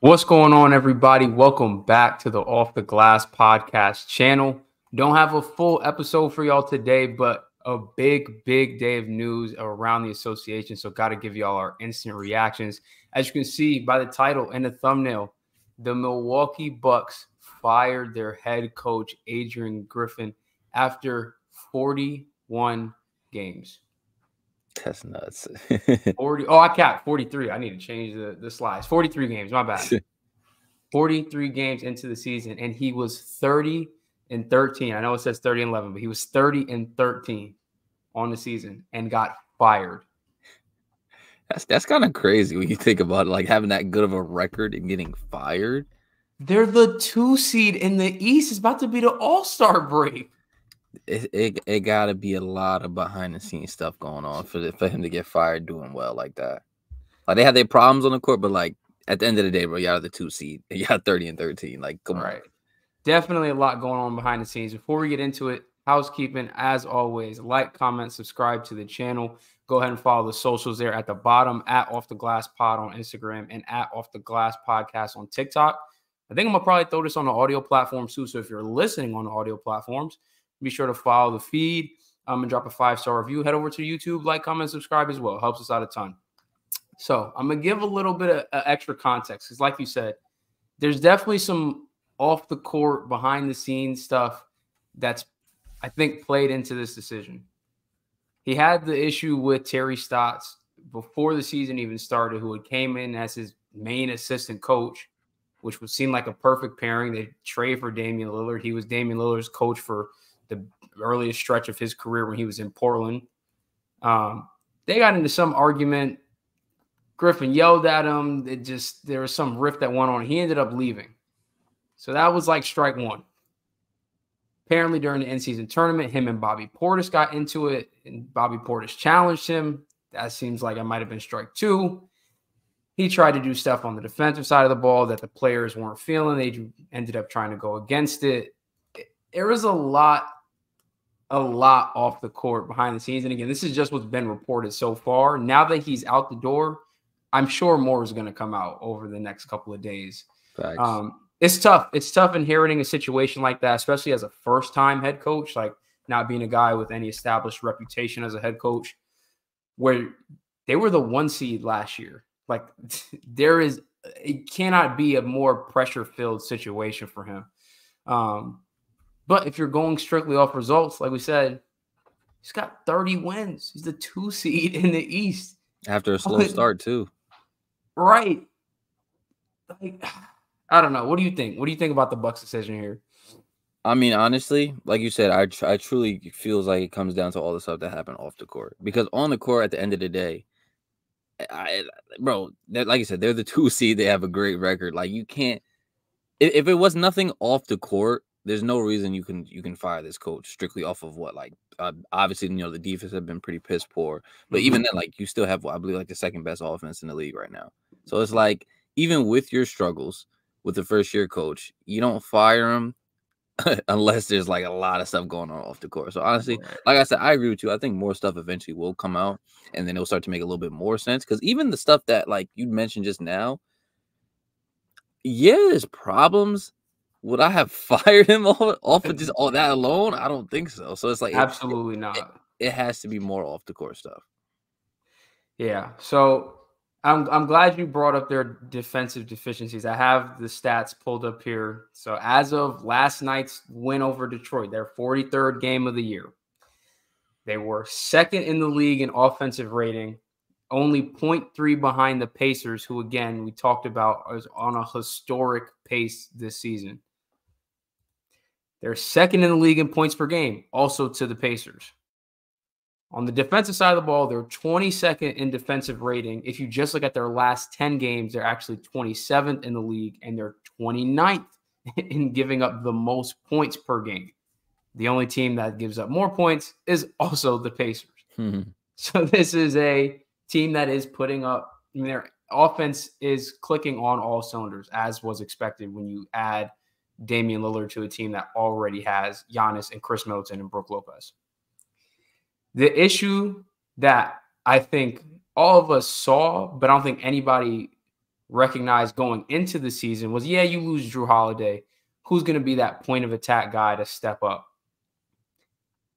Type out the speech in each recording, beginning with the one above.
What's going on, everybody? Welcome back to the Off the Glass podcast channel. Don't have a full episode for y'all today, but a big, big day of news around the association. So, got to give y'all our instant reactions. As you can see by the title and the thumbnail, the Milwaukee Bucks fired their head coach, Adrian Griffin, after 41 games. That's nuts. 40. Oh, I capped 43. I need to change the, the slides. 43 games. My bad. 43 games into the season, and he was 30 and 13. I know it says 30 and 11, but he was 30 and 13 on the season and got fired. That's that's kind of crazy when you think about it, like having that good of a record and getting fired. They're the two seed in the East. It's about to be the All Star break it, it, it got to be a lot of behind the scenes stuff going on for the, for him to get fired doing well like that. Like they had their problems on the court, but like at the end of the day, bro, you are the two seed. Got 30 and 13. Like, come on. Definitely a lot going on behind the scenes. Before we get into it, housekeeping, as always, like, comment, subscribe to the channel. Go ahead and follow the socials there at the bottom at Off the Glass Pod on Instagram and at Off the Glass Podcast on TikTok. I think I'm gonna probably throw this on the audio platforms too. So if you're listening on the audio platforms, be sure to follow the feed um, and drop a five star review. Head over to YouTube, like, comment, subscribe as well. Helps us out a ton. So I'm gonna give a little bit of uh, extra context because, like you said, there's definitely some off the court, behind the scenes stuff that's I think played into this decision. He had the issue with Terry Stotts before the season even started, who had came in as his main assistant coach, which would seem like a perfect pairing. They trade for Damian Lillard. He was Damian Lillard's coach for the earliest stretch of his career when he was in Portland. Um, they got into some argument. Griffin yelled at him. It just there was some rift that went on. He ended up leaving. So that was like strike one. Apparently, during the in-season tournament, him and Bobby Portis got into it, and Bobby Portis challenged him. That seems like it might have been strike two. He tried to do stuff on the defensive side of the ball that the players weren't feeling. They ended up trying to go against it. There was a lot a lot off the court behind the scenes. And again, this is just what's been reported so far. Now that he's out the door, I'm sure more is going to come out over the next couple of days. Um, it's tough. It's tough inheriting a situation like that, especially as a first time head coach, like not being a guy with any established reputation as a head coach, where they were the one seed last year. Like there is, it cannot be a more pressure filled situation for him. Um, but if you're going strictly off results, like we said, he's got 30 wins. He's the two seed in the East. After a slow start, too. Right. Like, I don't know. What do you think? What do you think about the Bucks decision here? I mean, honestly, like you said, I tr- I truly feels like it comes down to all the stuff that happened off the court. Because on the court, at the end of the day, I, bro, like you said, they're the two seed. They have a great record. Like you can't. If, if it was nothing off the court, there's no reason you can you can fire this coach strictly off of what like uh, obviously you know the defense have been pretty piss poor, but mm-hmm. even then like you still have I believe like the second best offense in the league right now. So it's like even with your struggles with the first year coach, you don't fire him unless there's like a lot of stuff going on off the court. So honestly, like I said, I agree with you. I think more stuff eventually will come out, and then it'll start to make a little bit more sense. Because even the stuff that like you mentioned just now, yeah, there's problems would I have fired him off, off of just all that alone? I don't think so. So it's like absolutely it, not. It, it, has to be more off the court stuff. Yeah. So I'm I'm glad you brought up their defensive deficiencies. I have the stats pulled up here. So as of last night's win over Detroit, their 43rd game of the year, they were second in the league in offensive rating, only 0.3 behind the Pacers, who again we talked about is on a historic pace this season. They're second in the league in points per game, also to the Pacers. On the defensive side of the ball, they're 22nd in defensive rating. If you just look at their last 10 games, they're actually 27th in the league and they're 29th in giving up the most points per game. The only team that gives up more points is also the Pacers. Mm-hmm. So this is a team that is putting up, I mean, their offense is clicking on all cylinders, as was expected when you add – Damian Lillard to a team that already has Giannis and Khris Middleton and Brook Lopez. The issue that I think all of us saw, but I don't think anybody recognized going into the season was yeah, you lose Jrue Holiday. Who's going to be that point of attack guy to step up?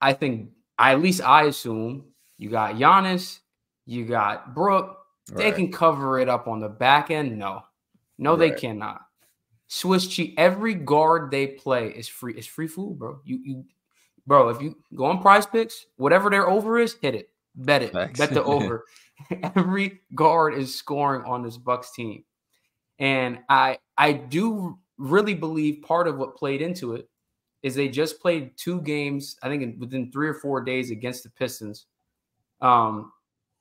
I think, at least I assume, you got Giannis, you got Brook. Right. They can cover it up on the back end. No, no, right. they cannot. Swiss cheat. Every guard they play is free. It's free food, bro. You you, bro. If you go on Prize Picks, whatever their over is, hit it. Bet it. Thanks. Bet the over. Every guard is scoring on this Bucks team, and I I do really believe part of what played into it is they just played two games. I think within three or four days against the Pistons, um,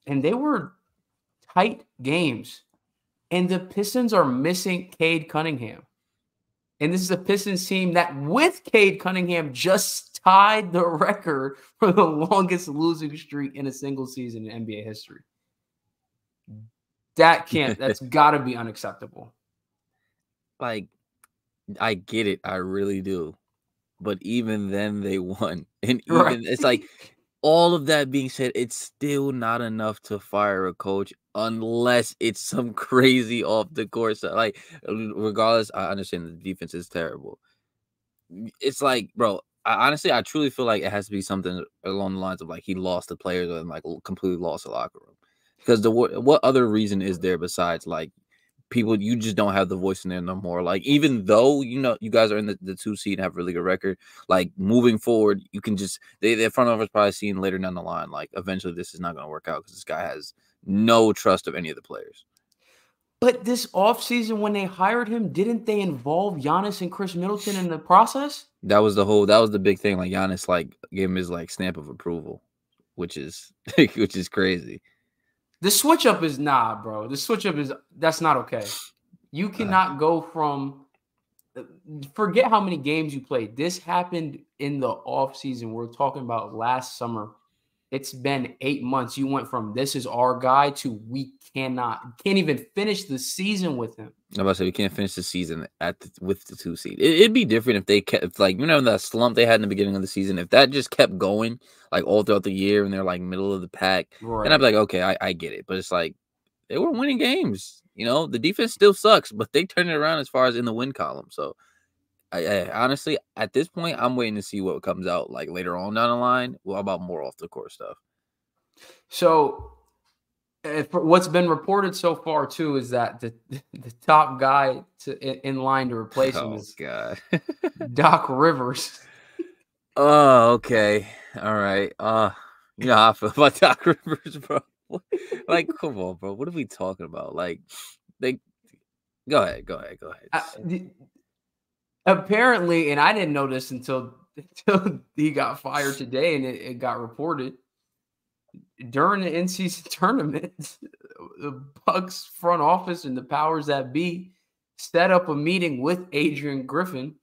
and they were tight games. And the Pistons are missing Cade Cunningham. And this is a Pistons team that, with Cade Cunningham, just tied the record for the longest losing streak in a single season in NBA history. That can't, that's got to be unacceptable. Like, I get it. I really do. But even then, they won. And even right. it's like, all of that being said, it's still not enough to fire a coach unless it's some crazy off the course. Like, regardless, I understand the defense is terrible. It's like, bro, I, honestly, I truly feel like it has to be something along the lines of like he lost the players and like completely lost the locker room. Because the what other reason is there besides like people you just don't have the voice in there no more. Like even though you know you guys are in the, the two seed and have really good record, like moving forward, you can just they the front office probably seeing later down the line, like eventually this is not going to work out because this guy has no trust of any of the players. But this offseason, when they hired him, didn't they involve Giannis and Khris Middleton in the process? That was the whole that was the big thing. Like Giannis like gave him his like stamp of approval, which is which is crazy. The switch up is nah, bro. The switch up is that's not okay. You cannot go from forget how many games you played. This happened in the off season. We're talking about last summer it's been eight months. You went from this is our guy to we cannot can't even finish the season with him. I'm about to say we can't finish the season at the, with the two seed. It, would be different if they kept like you know that slump they had in the beginning of the season. If that just kept going like all throughout the year and they're like middle of the pack, right. I'd be like, okay, I, I get it. But it's like they were winning games. You know, the defense still sucks, but they turned it around as far as in the win column. So I, I, honestly, at this point, I'm waiting to see what comes out like later on down the line. Well, about more off the court stuff. So, if, what's been reported so far too is that the the top guy to in line to replace him oh, is God. Doc Rivers. Oh, okay, all right. Uh, you know how I feel about Doc Rivers, bro. like, come on, bro. What are we talking about? Like, they. Go ahead. Go ahead. Go ahead. Uh, apparently, and I didn't know this until until he got fired today, and it, it got reported during the season tournament. The Bucks front office and the powers that be set up a meeting with Adrian Griffin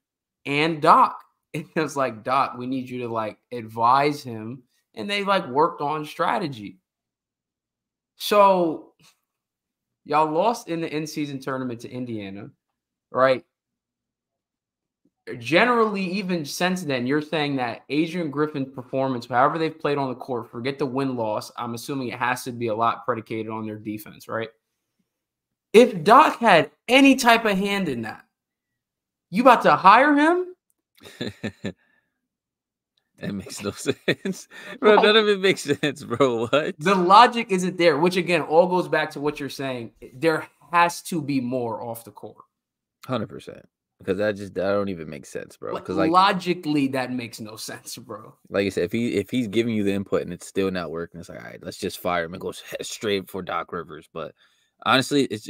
and Doc. And it was like, Doc, we need you to like advise him. And they like worked on strategy. So y'all lost in the in season tournament to Indiana, right? Generally, even since then, you're saying that Adrian Griffin's performance, however they've played on the court, forget the win loss. I'm assuming it has to be a lot predicated on their defense, right? If Doc had any type of hand in that, you about to hire him? that makes no sense. Bro, none of it makes sense, bro. What? The logic isn't there, which again all goes back to what you're saying. There has to be more off the court. 100% because that just that don't even make sense, bro. Because like logically, that makes no sense, bro. Like I said, if he if he's giving you the input and it's still not working, it's like all right, let's just fire him and go straight for Doc Rivers. But honestly, it's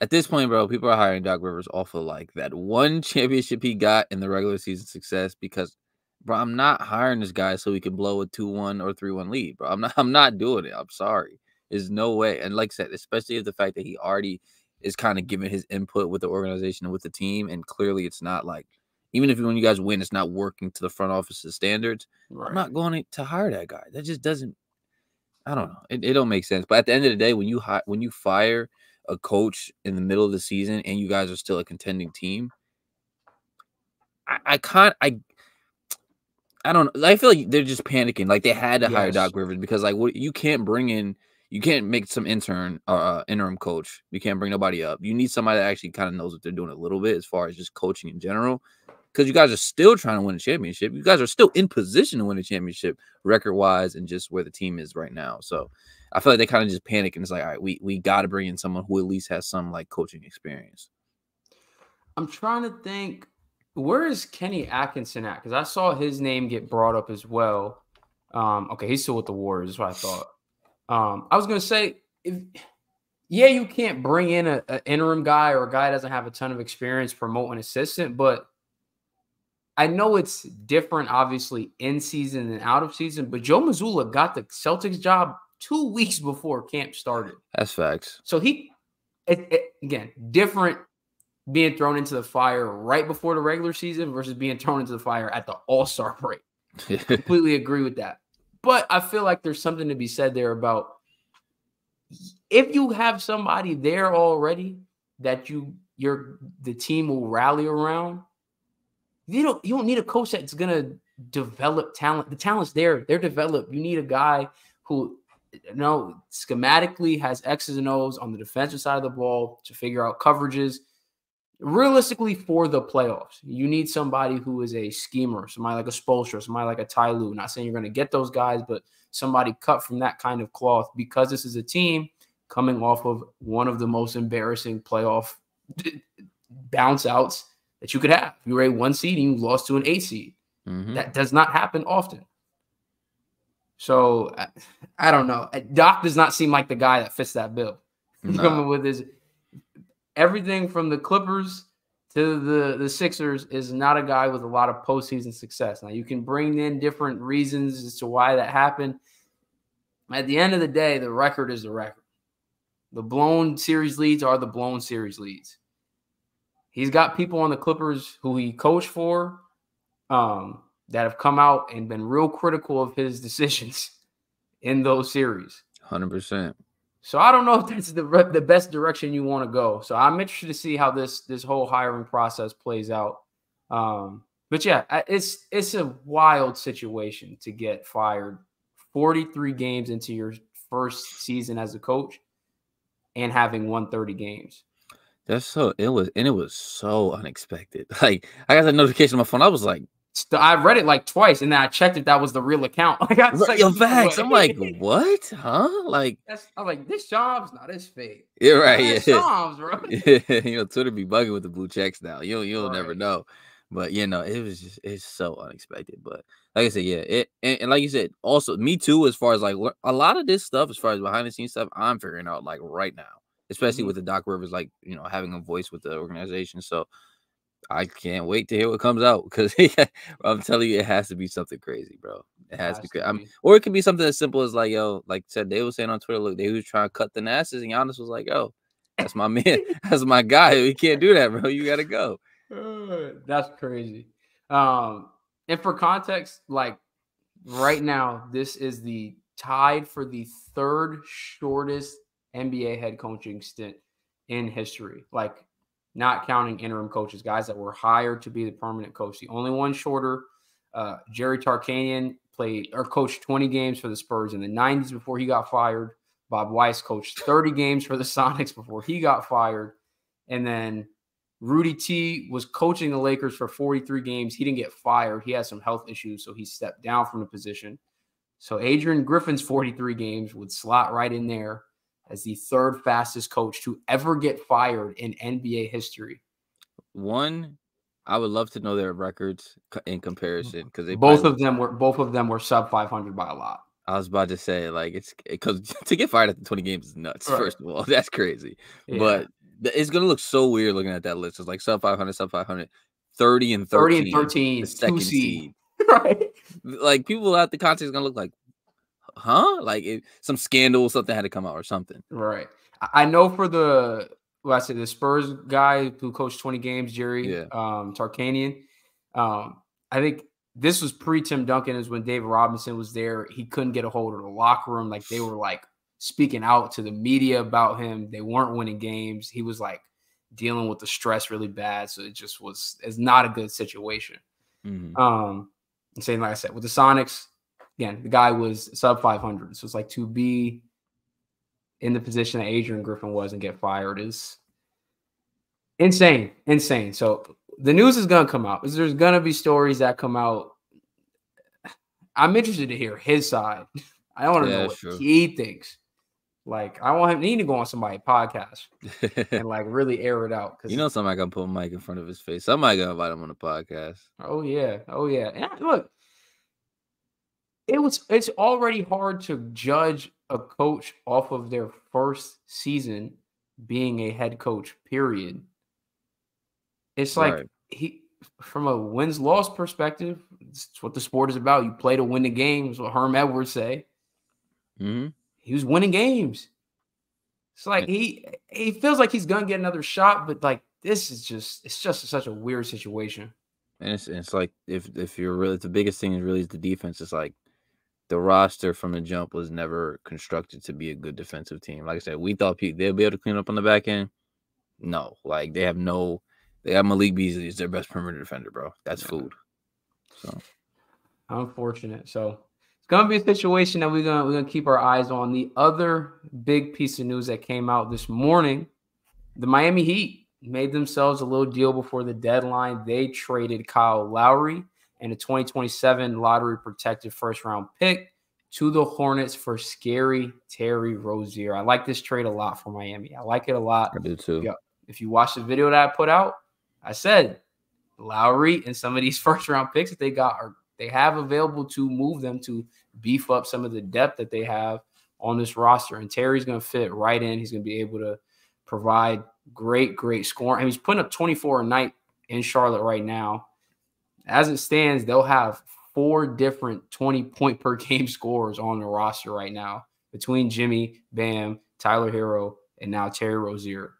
at this point, bro, people are hiring Doc Rivers off of like that one championship he got in the regular season success because. Bro, I'm not hiring this guy so he can blow a two-one or three-one lead, bro. I'm not. I'm not doing it. I'm sorry. There's no way. And like I said, especially if the fact that he already is kind of giving his input with the organization and with the team. And clearly, it's not like even if when you guys win, it's not working to the front office's standards. Right. I'm not going to hire that guy. That just doesn't. I don't know. It, it don't make sense. But at the end of the day, when you hire, when you fire a coach in the middle of the season and you guys are still a contending team, I, I can't. I I don't. Know. I feel like they're just panicking. Like they had to yes. hire Doc Rivers because like what you can't bring in you can't make some intern or uh, interim coach. You can't bring nobody up. You need somebody that actually kind of knows what they're doing a little bit as far as just coaching in general. Because you guys are still trying to win a championship. You guys are still in position to win a championship record wise and just where the team is right now. So I feel like they kind of just panic and it's like, all right, we we got to bring in someone who at least has some like coaching experience. I'm trying to think where is Kenny Atkinson at? Because I saw his name get brought up as well. Um, okay, he's still with the Warriors. That's what I thought. Um, I was gonna say, if yeah, you can't bring in an interim guy or a guy doesn't have a ton of experience promote an assistant, but I know it's different, obviously, in season and out of season. But Joe Mazzulla got the Celtics job two weeks before camp started. That's facts. So he, it, it, again, different being thrown into the fire right before the regular season versus being thrown into the fire at the All Star break. Completely agree with that. But I feel like there's something to be said there about if you have somebody there already that you your the team will rally around. You don't you don't need a coach that's gonna develop talent. The talent's there. They're developed. You need a guy who you know schematically has X's and O's on the defensive side of the ball to figure out coverages realistically for the playoffs, you need somebody who is a schemer, somebody like a Spoelstra, somebody like a Ty Lue. Not saying you're going to get those guys, but somebody cut from that kind of cloth because this is a team coming off of one of the most embarrassing playoff bounce outs that you could have. You were a one seed and you lost to an eight seed. Mm-hmm. That does not happen often. So I, I, don't know. Doc does not seem like the guy that fits that bill. No. Coming with his everything from the Clippers to the the Sixers is not a guy with a lot of postseason success. Now you can bring in different reasons as to why that happened. At the end of the day, the record is the record. The blown series leads are the blown series leads. He's got people on the Clippers who he coached for um, that have come out and been real critical of his decisions in those series. Hundred percent. So I don't know if that's the the best direction you want to go. So I'm interested to see how this this whole hiring process plays out. Um, but yeah, it's it's a wild situation to get fired 43 games into your first season as a coach and having won 30 games. That's so it was and it was so unexpected. Like I got the notification on my phone. I was like, I read it like twice, and then I checked if that was the real account. Like, I like, Yo, facts. I'm like, what? Huh? Like, That's, I'm like, this job's not as fake. Yeah, right. Yeah, jobs, bro. yeah, you know, Twitter be bugging with the blue checks now. You you'll right. never know. But you know, it was just it's so unexpected. But like I said, yeah, it and, and, like you said, also me too. As far as like a lot of this stuff, as far as behind the scenes stuff, I'm figuring out like right now, especially mm-hmm. with the Doc Rivers, like you know, having a voice with the organization. So I can't wait to hear what comes out because I'm telling you, it has to be something crazy, bro. It has, it has to be. I mean, or it could be something as simple as like, yo, like said they were saying on Twitter, look, they was trying to cut the Nasses, and Giannis was like, yo, that's my man, that's my guy. We can't do that, bro. You gotta go. that's crazy. Um, and for context, like right now, this is the tied for the third shortest NBA head coaching stint in history. Like not counting interim coaches, guys that were hired to be the permanent coach. The only one shorter, uh, Jerry Tarkanian played or coached 20 games for the Spurs in the 90s before he got fired. Bob Weiss coached 30 games for the Sonics before he got fired. And then Rudy T was coaching the Lakers for 43 games. He didn't get fired. He had some health issues, so he stepped down from the position. So Adrian Griffin's 43 games would slot right in there as the third fastest coach to ever get fired in NBA history. One, I would love to know their records in comparison because they both of them were both of them were sub 500 by a lot. I was about to say like it's because to get fired after 20 games is nuts. Right. First of all, that's crazy. Yeah. But it's gonna look so weird looking at that list. It's like sub 500, sub 500, 30 and 13. 30 and 13, the second seed. seed. right. Like people out the context gonna look like, huh? Like it, some scandal, something had to come out or something. Right. I know for the well, I said the Spurs guy who coached 20 games, Jerry yeah. um, Tarkanian. Um, I think this was pre Tim Duncan, is when David Robinson was there. He couldn't get a hold of the locker room. Like they were like speaking out to the media about him. They weren't winning games. He was like dealing with the stress really bad. So it just was it's not a good situation. Mm-hmm. Um, and saying like I said, with the Sonics, again, the guy was sub 500. So it's like to be in the position that Adrian Griffin was and get fired is insane, insane. So the news is gonna come out. Is there's gonna be stories that come out. I'm interested to hear his side. I want to yeah, know what he thinks. Like, I want him. Need to go on somebody podcast and like really air it out. Cause you know, somebody gonna put a mic in front of his face. Somebody gonna invite him on the podcast. Oh yeah, oh yeah. And look, it was. It's already hard to judge a coach off of their first season being a head coach. Period. It's like right. he, from a wins loss perspective, it's what the sport is about. You play to win the games. What Herm Edwards say. Mm-hmm he was winning games. It's like he he feels like he's gonna get another shot, but like this is just it's just such a weird situation. And it's it's like if if you're really the biggest thing is really is the defense. It's like the roster from the jump was never constructed to be a good defensive team. Like I said, we thought they'll be able to clean up on the back end. No, like they have no. They have Malik Beasley as their best perimeter defender, bro. That's food. So unfortunate. So it's gonna be a situation that we're gonna we're gonna keep our eyes on. The other big piece of news that came out this morning, the Miami Heat made themselves a little deal before the deadline. They traded Kyle Lowry and a 2027 lottery protected first round pick to the Hornets for scary Terry Rozier. I like this trade a lot for Miami. I like it a lot. I do too. If you watch the video that I put out, I said Lowry and some of these first round picks that they got are they have available to move them to beef up some of the depth that they have on this roster. And Terry's going to fit right in. He's going to be able to provide great, great scoring. And he's putting up 24 a night in Charlotte right now. As it stands, they'll have four different 20 point per game scores on the roster right now between Jimmy, Bam, Tyler Herro, and now Terry Rozier.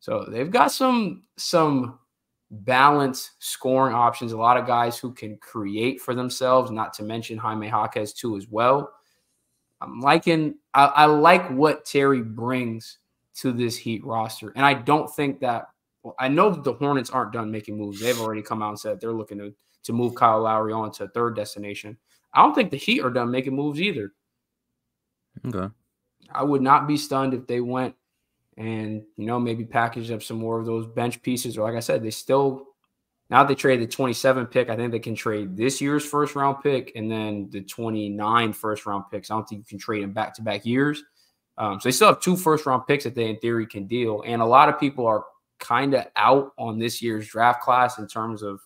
So they've got some some balanced scoring options. A lot of guys who can create for themselves, not to mention Jaime Jaquez too as well. I'm liking I, I, like what Terry brings to this Heat roster. And I don't think that well, I know that the Hornets aren't done making moves. They've already come out and said they're looking to, to move Kyle Lowry on to a third destination. I don't think the Heat are done making moves either. Okay. I would not be stunned if they went and you know maybe package up some more of those bench pieces. Or like I said, they still now they trade the 27 pick. I think they can trade this year's first round pick and then the 29 first round picks. I don't think you can trade them back to back years. Um, so they still have two first round picks that they in theory can deal. And a lot of people are kind of out on this year's draft class in terms of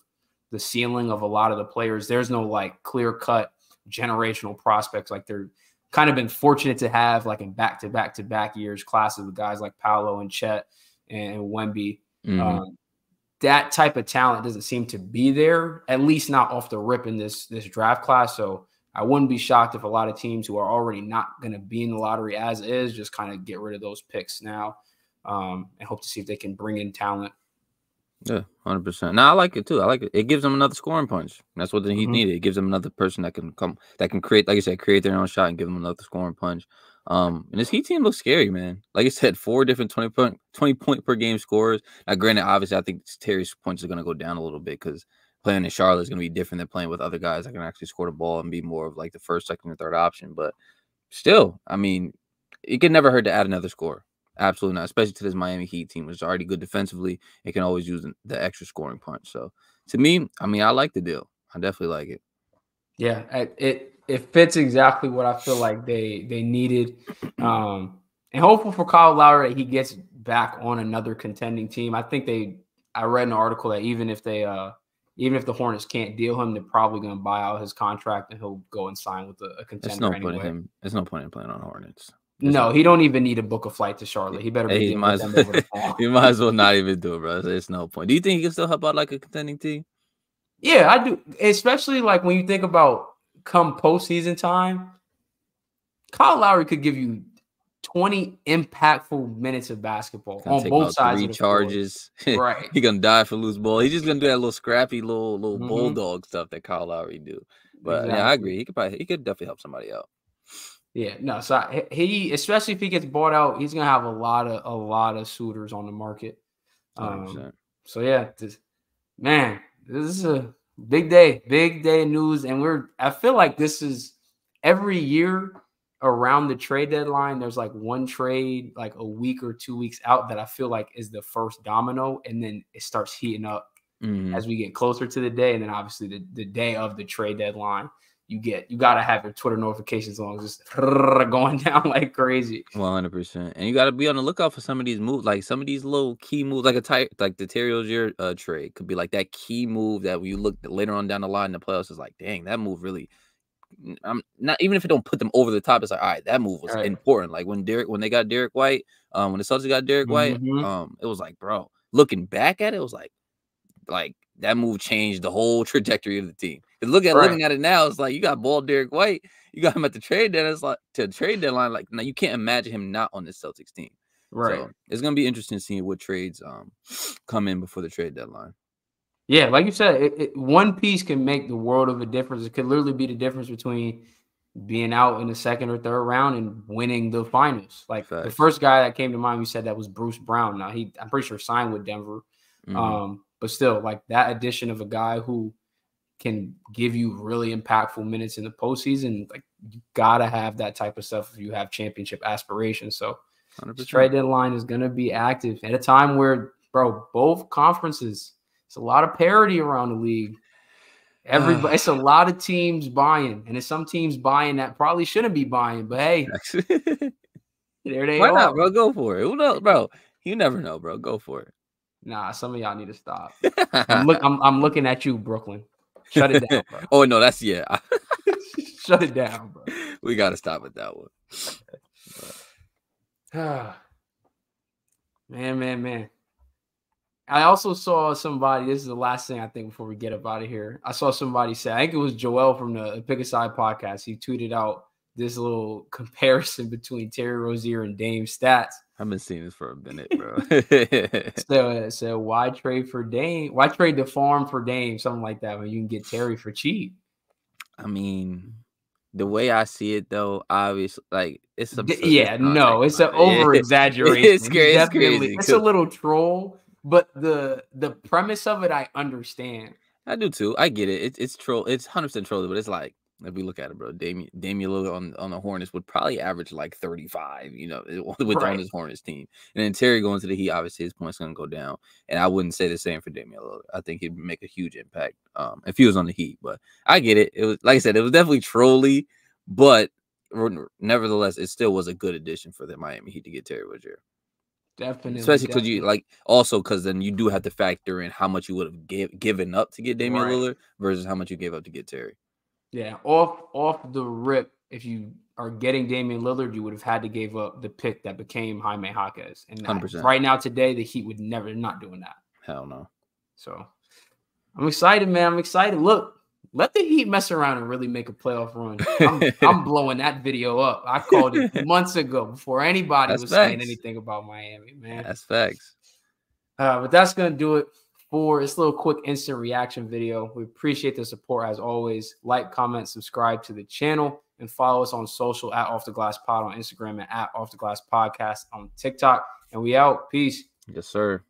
the ceiling of a lot of the players. There's no like clear cut generational prospects like they're kind of been fortunate to have like in back to back to back years classes with guys like Paolo and Chet and Wemby. Mm-hmm. Um, that type of talent doesn't seem to be there, at least not off the rip in this this draft class. So I wouldn't be shocked if a lot of teams who are already not going to be in the lottery as is just kind of get rid of those picks now um, and hope to see if they can bring in talent yeah, hundred percent. Now I like it too. I like it. It gives them another scoring punch. That's what he mm-hmm. needed. It gives them another person that can come, that can create, like I said, create their own shot and give them another scoring punch. Um, and this Heat team looks scary, man. Like I said, four different 20 point, 20 point per game scores. Now, granted, obviously, I think Terry's points are going to go down a little bit because playing in Charlotte is going to be different than playing with other guys that can actually score the ball and be more of like the first, second, and third option. But still, I mean, it could never hurt to add another score. Absolutely not, especially to this Miami Heat team, which is already good defensively. It can always use the extra scoring punch. So to me, I mean, I like the deal. I definitely like it. Yeah, it it fits exactly what I feel like they they needed. Um, and hopeful for Kyle Lowry that he gets back on another contending team. I think they I read an article that even if they uh even if the Hornets can't deal him, they're probably going to buy out his contract and he'll go and sign with a, a contender. It's no anyway. point in him. There's no point in playing on Hornets. No, he don't even need to book a flight to Charlotte. He better. Hey, he might. As well, he might as well not even do it, bro. There's no point. Do you think he can still help out like a contending team? Yeah, I do. Especially like when you think about come postseason time, Kyle Lowry could give you 20 impactful minutes of basketball on both sides three of the charges. right. he gonna die for loose ball. He's just gonna do that little scrappy little little mm-hmm. bulldog stuff that Kyle Lowry do. But exactly. yeah, I agree. He could probably he could definitely help somebody out. Yeah, no. So he, especially if he gets bought out, he's gonna have a lot of a lot of suitors on the market. Um, so yeah, this, man, this is a big day, big day news, and we're. I feel like this is every year around the trade deadline, there's like one trade like a week or two weeks out that I feel like is the first domino, and then it starts heating up Mhm. as we get closer to the day, and then obviously the, the day of the trade deadline, you get you gotta have your Twitter notifications on, just going down like crazy. One hundred percent, and you got to be on the lookout for some of these moves, like some of these little key moves, like a type, like the Terry Rozier uh, trade could be like that key move that when you look later on down the line in the playoffs is like, dang, that move really. I'm not even if it don't put them over the top. It's like, all right, that move was Right. important. Like when Derek, when they got Derek White, um, when the Celtics got Derek White, Mhm. um, it was like, bro, looking back at it, it was like, like that move changed the whole trajectory of the team. Look at Right. looking at it now, it's like you got ball Derek White, you got him at the trade deadline. It's like to the trade deadline, like now you can't imagine him not on this Celtics team. Right. So it's gonna be interesting seeing what trades um come in before the trade deadline. Yeah, like you said, it, it, one piece can make the world of a difference. It could literally be the difference between being out in the second or third round and winning the finals. Like the first guy that came to mind, you said that was Bruce Brown. Now he, I'm pretty sure signed with Denver. Mhm. Um, but still, like that addition of a guy who can give you really impactful minutes in the postseason, like you gotta have that type of stuff if you have championship aspirations. So 100%. trade deadline is gonna be active at a time where, bro, both conferences, it's a lot of parity around the league. Everybody, it's a lot of teams buying, and it's some teams buying that probably shouldn't be buying. But hey, there they Why are. Why not, bro? Go for it. Who knows, bro? You never know, bro. Go for it. Nah, some of y'all need to stop. I'm, look, I'm, I'm looking at you, Brooklyn. Shut it down, bro. oh no, that's yeah. Shut it down, bro. we gotta stop with that one. man, man, man. I also saw somebody. This is the last thing I think before we get up out of here. I saw somebody say, I think it was Joel from the Pick a Side podcast. He tweeted out this little comparison between Terry Rozier and Dame stats. I've been seeing this for a minute, bro. So, uh, so why trade for Dame? Why trade the farm for Dame? Something like that when you can get Terry for cheap. I mean, the way I see it, though, obviously, like it's a yeah, no, it's an over exaggeration. It's cra- it's crazy, It's a little troll, but the the premise of it I understand. I do too. I get it. It's it's troll. It's hundred percent trolly, but it's like if we look at it, bro, Damian Damian Lillard on on the Hornets would probably average like thirty five. You know, with Right. on his Hornets team, and then Terry going to the Heat, obviously his points gonna go down. And I wouldn't say the same for Damian Lillard. I think he'd make a huge impact um if he was on the Heat. But I get it. It was like I said, it was definitely trolly, but nevertheless, it still was a good addition for the Miami Heat to get Terry Rozier. Definitely, Especially because you like also because then you do have to factor in how much you would have give, given up to get Damian Right. Lillard versus how much you gave up to get Terry. Yeah, off off the rip. If you are getting Damian Lillard, you would have had to give up the pick that became Jaime Jaquez. And that- 100%. right now, today, the Heat would never not doing that. Hell no. So I'm excited, man. I'm excited. Look, let the Heat mess around and really make a playoff run. I'm, I'm blowing that video up. I called it months ago before anybody That's was saying anything about Miami, man. That's facts. Uh, but that's gonna do it for this little quick instant reaction video. We appreciate the support as always. Like, comment, subscribe to the channel, and follow us on social at Off the Glass Pod on Instagram and at Off the Glass Podcast on TikTok. And we out. Peace. Yes, sir.